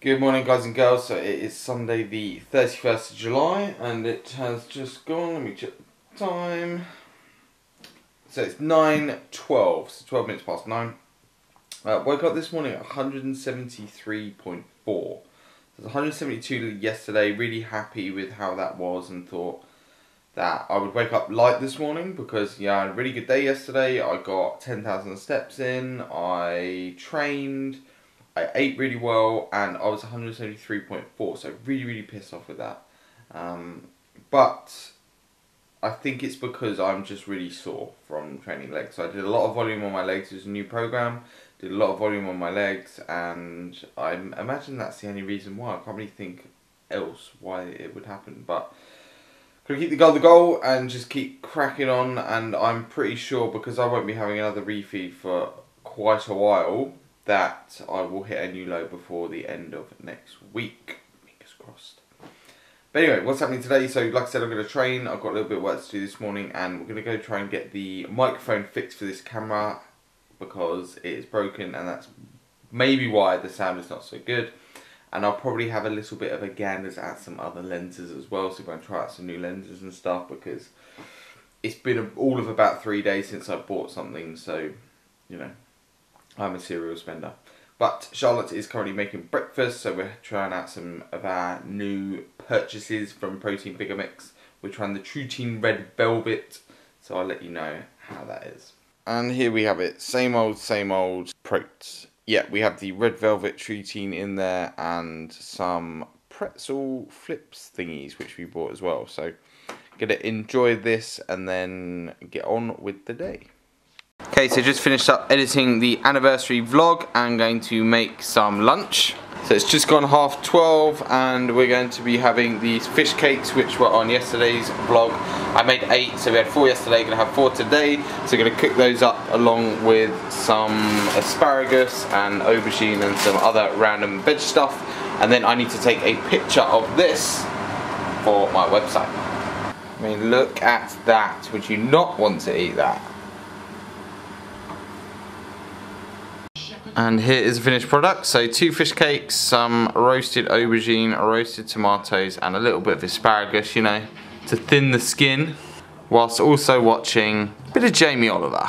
Good morning guys and girls, so it is Sunday the 31st of July and it has just gone, let me check the time. So it's 9.12, so 12 minutes past 9. Uh, woke up this morning at 173.4. So it's 172 yesterday, really happy with how that was and thought that I would wake up light this morning because yeah, I had a really good day yesterday. I got 10,000 steps in, I trained, I ate really well and I was 173.4 so really really pissed off with that. Um, but I think it's because I'm just really sore from training legs. So I did a lot of volume on my legs it's a new program. Did a lot of volume on my legs and I imagine that's the only reason why. I can't really think else why it would happen but Gonna keep the goal the goal and just keep cracking on and I'm pretty sure because I won't be having another refeed for quite a while that I will hit a new low before the end of next week. Fingers crossed. But anyway, what's happening today? So like I said, I'm going to train. I've got a little bit of work to do this morning and we're going to go try and get the microphone fixed for this camera because it is broken and that's maybe why the sound is not so good. And I'll probably have a little bit of a ganders at some other lenses as well. So we're going to try out some new lenses and stuff because it's been all of about three days since I bought something. So, you know, I'm a serial spender. But Charlotte is currently making breakfast, so we're trying out some of our new purchases from Protein Pick and Mix. We're trying the Team Red Velvet, so I'll let you know how that is. And here we have it, same old, same old Protes. Yeah, we have the Red Velvet True Team in there and some pretzel flips thingies, which we bought as well. So, gonna enjoy this and then get on with the day. Okay, so just finished up editing the anniversary vlog and going to make some lunch. So it's just gone half 12 and we're going to be having these fish cakes which were on yesterday's vlog. I made eight, so we had four yesterday, gonna have four today. So we're gonna cook those up along with some asparagus and aubergine and some other random veg stuff. And then I need to take a picture of this for my website. I mean, look at that. Would you not want to eat that? And here is the finished product. So two fish cakes, some roasted aubergine, roasted tomatoes, and a little bit of asparagus, you know, to thin the skin, whilst also watching a bit of Jamie Oliver.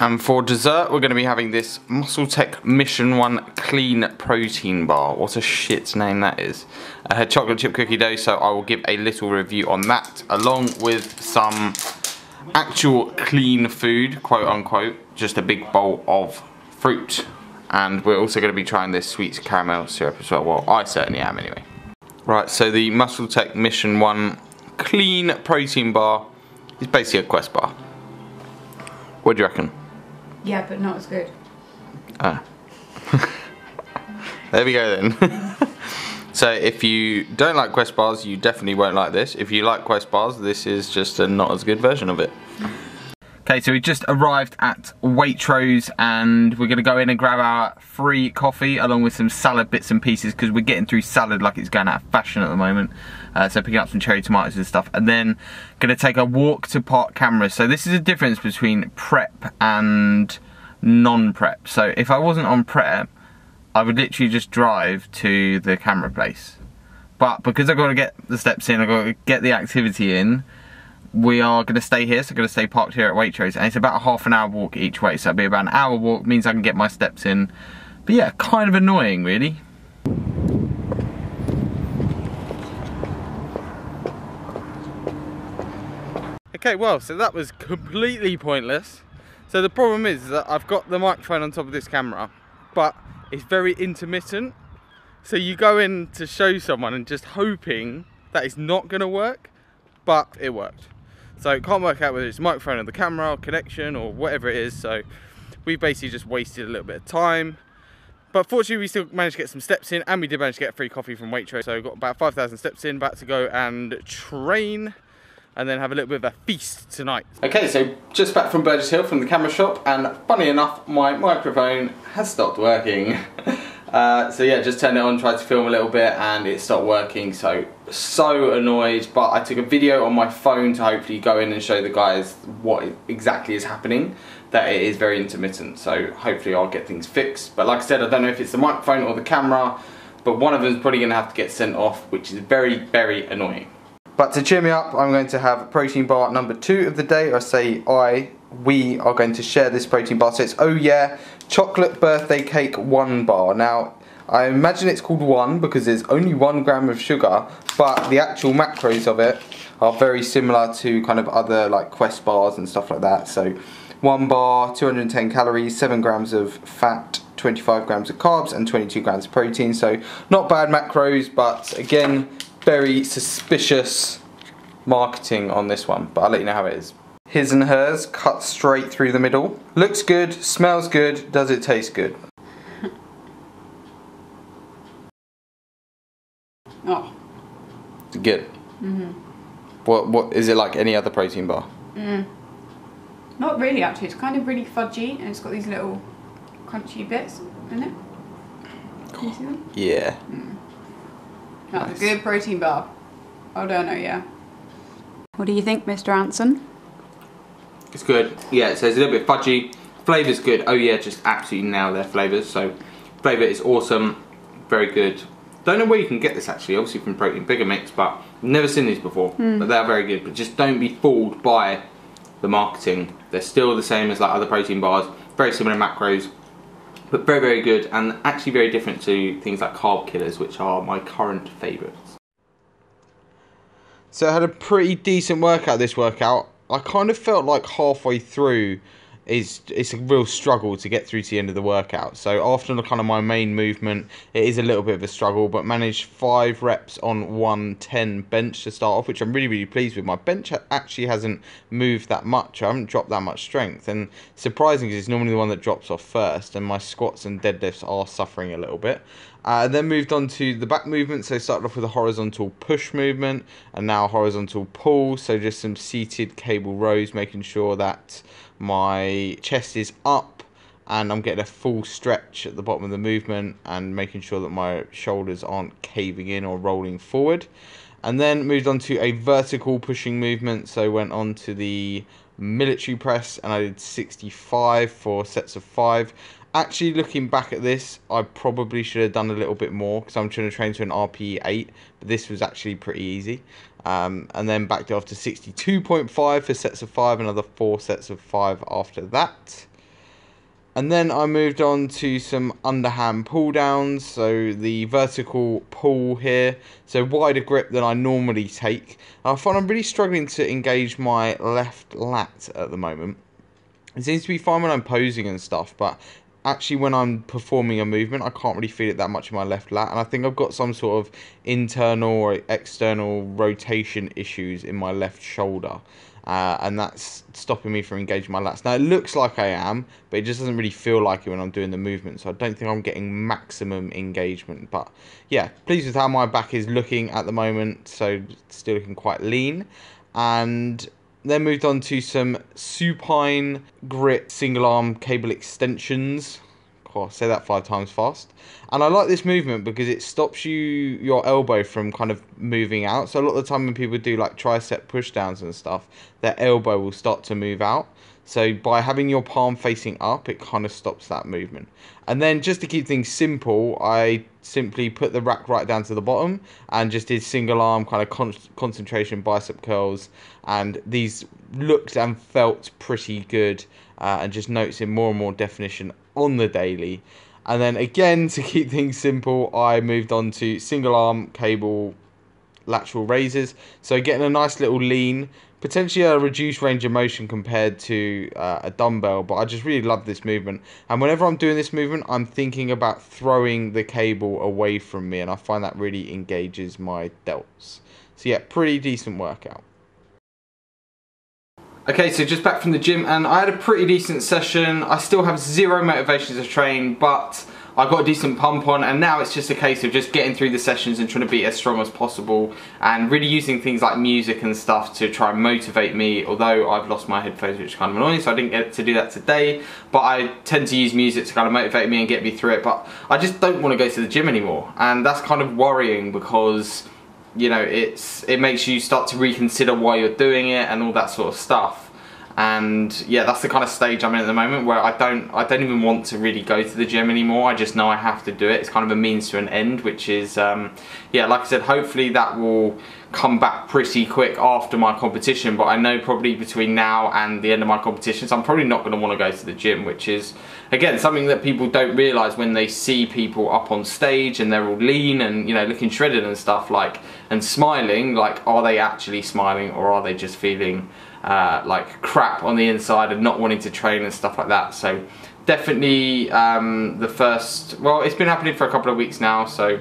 And for dessert, we're going to be having this Muscle Tech Mission 1 Clean Protein Bar. What a shit name that is. Had chocolate chip cookie dough, so I will give a little review on that, along with some actual clean food, quote unquote, just a big bowl of fruit. And we're also going to be trying this sweet caramel syrup as well. Well, I certainly am anyway. Right, so the Muscle Tech Mission 1 Clean Protein Bar is basically a Quest bar. What do you reckon? Yeah, but not as good. Ah. there we go then. so if you don't like Quest bars, you definitely won't like this. If you like Quest bars, this is just a not as good version of it. Okay, so we just arrived at Waitrose and we're gonna go in and grab our free coffee along with some salad bits and pieces because we're getting through salad like it's going out of fashion at the moment. Uh, so picking up some cherry tomatoes and stuff and then gonna take a walk to park cameras. So this is a difference between prep and non-prep. So if I wasn't on prep, I would literally just drive to the camera place. But because I've got to get the steps in, I've got to get the activity in, we are going to stay here, so I'm going to stay parked here at Waitrose, and it's about a half an hour walk each way, so it'll be about an hour walk, means I can get my steps in. But yeah, kind of annoying really. Okay, well, so that was completely pointless. So the problem is that I've got the microphone on top of this camera, but it's very intermittent. So you go in to show someone and just hoping that it's not going to work, but it worked. So can't work out whether it's microphone or the camera connection or whatever it is. So we basically just wasted a little bit of time. But fortunately we still managed to get some steps in and we did manage to get free coffee from Waitrose. So got about 5,000 steps in, about to go and train and then have a little bit of a feast tonight. Okay, so just back from Burgess Hill from the camera shop and funny enough, my microphone has stopped working. Uh, so yeah, just turned it on, tried to film a little bit and it stopped working. So, so annoyed. But I took a video on my phone to hopefully go in and show the guys what exactly is happening. That it is very intermittent. So hopefully I'll get things fixed. But like I said, I don't know if it's the microphone or the camera. but one of them is probably going to have to get sent off, which is very, very annoying. But to cheer me up, I'm going to have protein bar number two of the day. I say I, we are going to share this protein bar. So it's, oh yeah, chocolate birthday cake one bar. Now, I imagine it's called one because there's only one gram of sugar, but the actual macros of it are very similar to kind of other like Quest bars and stuff like that. So one bar, 210 calories, 7 grams of fat, 25 grams of carbs and 22 grams of protein. So not bad macros, but again, very suspicious marketing on this one, but I'll let you know how it is. His and hers cut straight through the middle. Looks good, smells good, does it taste good? Oh. Good. Mm-hmm. What what is it like any other protein bar? Mm. Not really actually, it's kind of really fudgy and it's got these little crunchy bits in it. Can you see them? Yeah. That's Nice. a good protein bar. Oh don't know, yeah. What do you think, Mr. Ranson? It's good. Yeah, so it's a little bit fudgy. Flavour's good. Oh yeah, just absolutely nail their flavours. So flavour is awesome. Very good. Don't know where you can get this actually, obviously from Protein Pick and Mix, but I've never seen these before. Hmm. But they're very good. But just don't be fooled by the marketing. They're still the same as like other protein bars. Very similar macros. But very, very good and actually very different to things like Carb Killas, which are my current favourites. So I had a pretty decent workout this workout. I kind of felt like halfway through is it's a real struggle to get through to the end of the workout. So after the kind of my main movement, it is a little bit of a struggle, but managed five reps on 110 bench to start off, which I'm really really pleased with. My bench actually hasn't moved that much. I haven't dropped that much strength, and surprising because it's normally the one that drops off first. And my squats and deadlifts are suffering a little bit. Uh, then moved on to the back movement. So started off with a horizontal push movement and now horizontal pull. So just some seated cable rows, making sure that my chest is up and I'm getting a full stretch at the bottom of the movement and making sure that my shoulders aren't caving in or rolling forward. And then moved on to a vertical pushing movement. So went on to the military press and I did 65 for sets of five. Actually, looking back at this, I probably should have done a little bit more because I'm trying to train to an RPE 8, but this was actually pretty easy. Um, and then backed off to 62.5 for sets of five, another four sets of five after that. And then I moved on to some underhand pull downs. So the vertical pull here, so wider grip than I normally take. I find I'm really struggling to engage my left lat at the moment. It seems to be fine when I'm posing and stuff, but actually when I'm performing a movement, I can't really feel it that much in my left lat, and I think I've got some sort of internal or external rotation issues in my left shoulder. Uh, and that's stopping me from engaging my lats. Now it looks like I am, but it just doesn't really feel like it when I'm doing the movement. So I don't think I'm getting maximum engagement. But yeah, pleased with how my back is looking at the moment. So still looking quite lean, and then moved on to some supine grip single arm cable extensions. Say that five times fast. And I like this movement because it stops you your elbow from kind of moving out. So a lot of the time when people do like tricep push downs and stuff, their elbow will start to move out. So by having your palm facing up, it kind of stops that movement. And then just to keep things simple, I simply put the rack right down to the bottom and just did single arm kind of con- concentration bicep curls. And these looked and felt pretty good uh, and just noticing more and more definition on the daily. And then again, to keep things simple, I moved on to single arm cable lateral raises. So getting a nice little lean, potentially a reduced range of motion compared to uh, a dumbbell, but I just really love this movement. And whenever I'm doing this movement, I'm thinking about throwing the cable away from me, and I find that really engages my delts. So yeah, pretty decent workout. Okay, so just back from the gym, and I had a pretty decent session. I still have zero motivation to train, but I got a decent pump on, and now it's just a case of just getting through the sessions and trying to be as strong as possible, and really using things like music and stuff to try and motivate me. Although I've lost my headphones, which is kind of annoying, so I didn't get to do that today. But I tend to use music to kind of motivate me and get me through it. But I just don't want to go to the gym anymore, and that's kind of worrying because you know it's it makes you start to reconsider why you're doing it and all that sort of stuff and yeah that's the kind of stage I'm in at the moment where I don't I don't even want to really go to the gym anymore. I just know I have to do it. It's kind of a means to an end which is um, yeah like I said hopefully that will come back pretty quick after my competition. But I know probably between now and the end of my competitions I'm probably not going to want to go to the gym which is again something that people don't realize when they see people up on stage and they're all lean and you know looking shredded and stuff like and smiling like are they actually smiling or are they just feeling uh, like crap on the inside and not wanting to train and stuff like that. So definitely um, the first, well it's been happening for a couple of weeks now so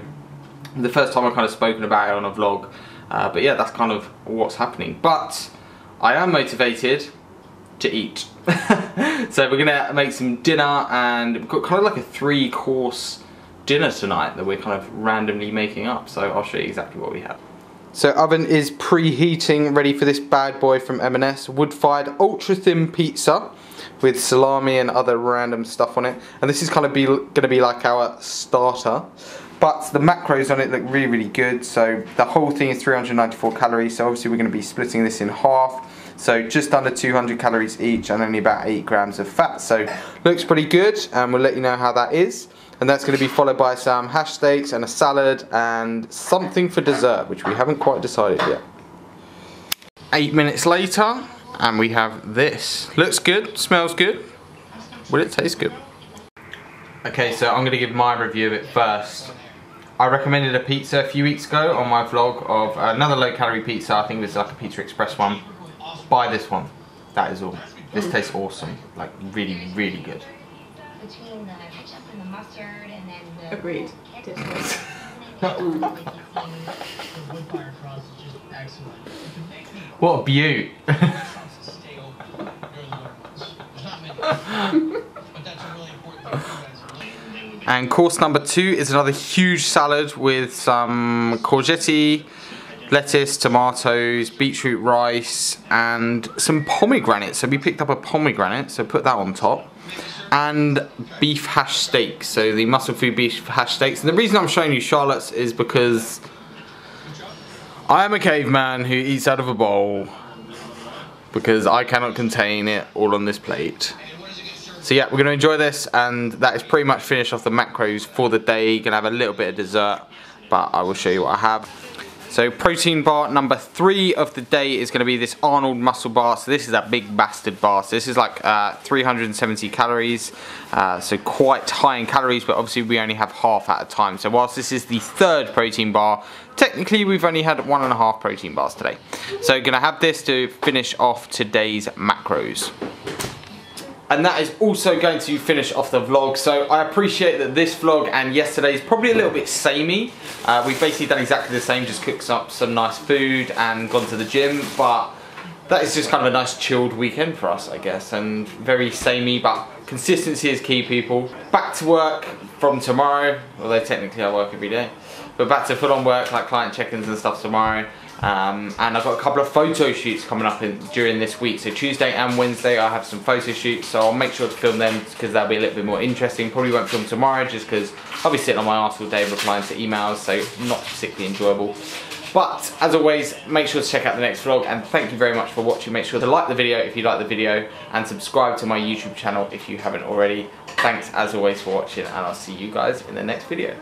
the first time I've kind of spoken about it on a vlog. Uh, but yeah, that's kind of what's happening. But I am motivated to eat. so we're gonna make some dinner and we've got kind of like a three course dinner tonight that we're kind of randomly making up. So I'll show you exactly what we have. So oven is preheating, ready for this bad boy from M&S. Wood-fired ultra-thin pizza with salami and other random stuff on it. And this is kind of be going to be like our starter. But the macros on it look really, really good. So the whole thing is 394 calories. So obviously we're going to be splitting this in half. So just under 200 calories each and only about 8 grams of fat. So looks pretty good and we'll let you know how that is and that's going to be followed by some hache steaks and a salad and something for dessert which we haven't quite decided yet. Eight minutes later and we have this. Looks good, smells good. Will it taste good? Okay, so I'm going to give my review of it first. I recommended a pizza a few weeks ago on my vlog of another low calorie pizza, I think it was like a Pizza Express one. Buy this one, that is all. This tastes awesome, like really, really good between the ketchup and the mustard and then the Agreed. what a beaut. and course number two is another huge salad with some courgette, lettuce, tomatoes, beetroot rice, and some pomegranate. So we picked up a pomegranate, so put that on top and beef hache steaks. So the muscle food beef hache steaks. And the reason I'm showing you Charlotte's is because I am a caveman who eats out of a bowl because I cannot contain it all on this plate. So yeah, we're going to enjoy this and that is pretty much finished off the macros for the day. Going to have a little bit of dessert, but I will show you what I have. So protein bar number three of the day is going to be this Arnold muscle bar. So this is that big bastard bar. So this is like uh, 370 calories. Uh, so quite high in calories, but obviously we only have half at a time. So whilst this is the third protein bar, technically we've only had one and a half protein bars today. So going to have this to finish off today's macros and that is also going to finish off the vlog. So I appreciate that this vlog and yesterday's probably a little bit samey. Uh, we've basically done exactly the same just cooked up some nice food and gone to the gym. But that is just kind of a nice chilled weekend for us I guess and very samey but consistency is key people. Back to work from tomorrow although technically I work every day but back to full on work like client check-ins and stuff tomorrow um, and I've got a couple of photo shoots coming up in, during this week. So Tuesday and Wednesday I have some photo shoots. So I'll make sure to film them because they'll be a little bit more interesting. Probably won't film tomorrow just because I'll be sitting on my arse all day replying to emails. So not particularly enjoyable. But as always, make sure to check out the next vlog and thank you very much for watching. Make sure to like the video if you like the video and subscribe to my YouTube channel if you haven't already. Thanks as always for watching and I'll see you guys in the next video.